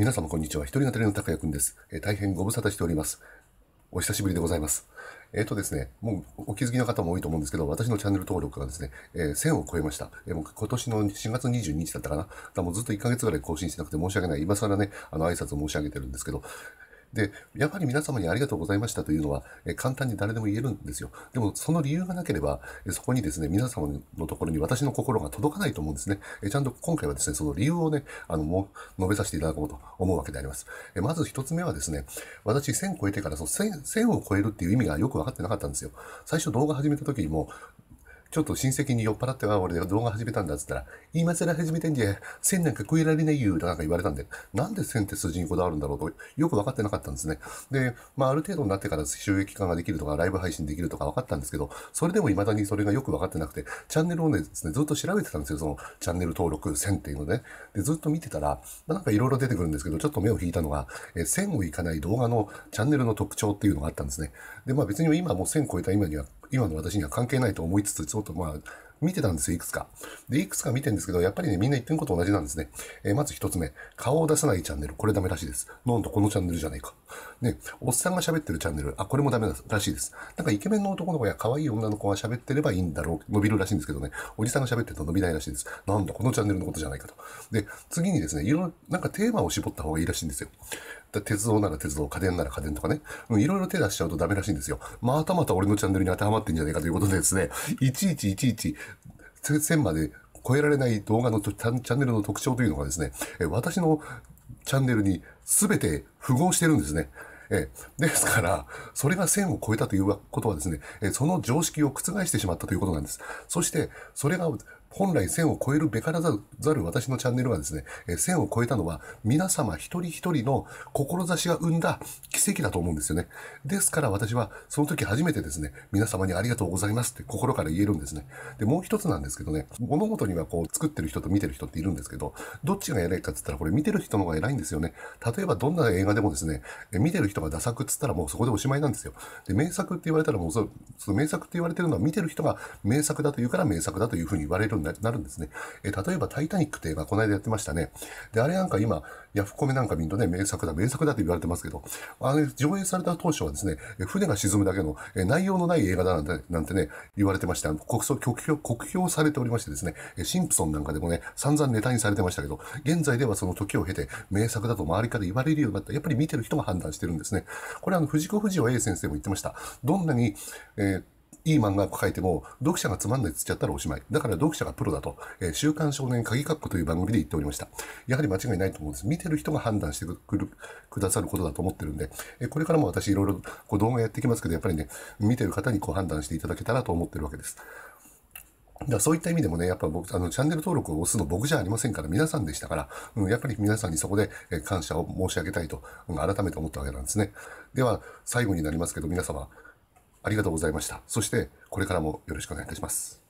皆様こんにちは。一人語りの高谷くんです。えー大変ご無沙汰しております。お久しぶりでございます。えっ、とですね、もうお気づきの方も多いと思うんですけど、私のチャンネル登録がですね、えー1000を超えました。えーもう今年の4月22日だったかな。だからもうずっと1ヶ月ぐらい更新してなくて申し訳ない。今更ね、あの挨拶を申し上げてるんですけど、で、やっぱり皆様にありがとうございましたというのは、え簡単に誰でも言えるんですよ。でも、その理由がなければ、えそこにですね、皆様のところに私の心が届かないと思うんですね。えちゃんと今回はですね、その理由をね、あの、も、述べさせていただこうと思うわけであります。えまず一つ目はですね、私1000超えてから、その 1000, 1000を超えるっていう意味がよく分かってなかったんですよ。最初動画始めた時にも、ちょっと親戚に酔っ払っては俺動画始めたんだっつったら、今更始めてんじゃ、1000なんか超えられないよとなんか言われたんで、なんで1000って数字にこだわるんだろうと、よく分かってなかったんですね。で、まあある程度になってから収益化ができるとか、ライブ配信できるとか分かったんですけど、それでも未だにそれがよく分かってなくて、チャンネルをね、ずっと調べてたんですよ、そのチャンネル登録1000っていうのね。で、ずっと見てたら、まあなんかいろいろ出てくるんですけど、ちょっと目を引いたのが、えー1000をいかない動画のチャンネルの特徴っていうのがあったんですね。で、まあ別に今もう1000超えた今には、今の私には関係ないと思いつつ、ちょっとまあ、見てたんですよ、いくつか。で、いくつか見てるんですけど、やっぱりね、みんな言ってること同じなんですね。えーまず一つ目、顔を出さないチャンネル。これダメらしいです。なんとこのチャンネルじゃないか。ね、おっさんが喋ってるチャンネル。あ、これもダメらしいです。なんかイケメンの男の子や可愛い女の子が喋ってればいいんだろう。伸びるらしいんですけどね。おじさんが喋ってると伸びないらしいです。なんだ、このチャンネルのことじゃないかと。で、次にですね、いろいろ、なんかテーマを絞った方がいいらしいんですよ。鉄道なら鉄道、家電なら家電とかね。うんいろいろ手出しちゃうとダメらしいんですよ。またまた俺のチャンネルに当てはまってんじゃないかということでですね、いちいちいちいち、1000まで超えられない動画のチャンネルの特徴というのがですね、私のチャンネルに全て符合してるんですね。えですから、それが線を超えたということはですね、その常識を覆してしまったということなんです。そして、それが本来1000を超えるべからざる私のチャンネルがですね、え1000を超えたのは皆様一人一人の志が生んだ奇跡だと思うんですよね。ですから私はその時初めてですね、皆様にありがとうございますって心から言えるんですね。で、もう一つなんですけどね、物事にはこう作ってる人と見てる人っているんですけど、どっちが偉いかって言ったらこれ見てる人の方が偉いんですよね。例えばどんな映画でもですね、見てる人がダ作って言ったらもうそこでおしまいなんですよ。で、名作って言われたらもうそその名作って言われてるのは見てる人が名作だと言うから名作だというふうに言われるよになるんですね。え例えばタイタニックって映画この間やってましたね。で、あれなんか今、ヤフコメなんか見るとね、名作だ、名作だと言われてますけど、あれ上映された当初はですね、船が沈むだけのえ内容のない映画だなんてなんてね、言われてまして、あの国葬、酷評、酷評されておりましてですね、シンプソンなんかでもね、散々ネタにされてましたけど、現在ではその時を経て名作だと周りから言われるようになった。やっぱり見てる人が判断してるんですね。これあの、藤子不二雄 A 先生も言ってました。どんなに、えーいい漫画を書いても、読者がつまんないって言っちゃったらおしまい。だから読者がプロだと、えー週刊少年鍵括弧という番組で言っておりました。やはり間違いないと思うんです。見てる人が判断してくるくださることだと思ってるんで、えーこれからも私いろいろこう動画やってきますけど、やっぱりね、見てる方にこう判断していただけたらと思ってるわけです。だそういった意味でもね、やっぱ僕、あの、チャンネル登録を押すの僕じゃありませんから、皆さんでしたから、うん、やっぱり皆さんにそこでえ感謝を申し上げたいと、うん改めて思ったわけなんですね。では、最後になりますけど、皆様、ありがとうございました。そして、これからもよろしくお願いいたします。